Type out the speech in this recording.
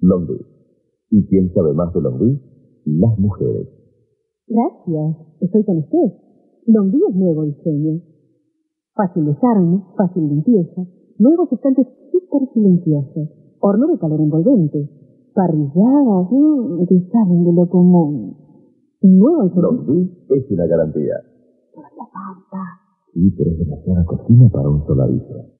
Longby. ¿Y quién sabe más de Longby? Las mujeres. Gracias, estoy con usted. Longby es nuevo diseño. Fácil desarme, fácil limpieza, nuevos estantes súper silenciosos, horno de calor envolvente, parrilladas mmm, que salen de lo común. Nuevo es una garantía. Todavía falta. Sí, pero es demasiada cocina para un solo aviso.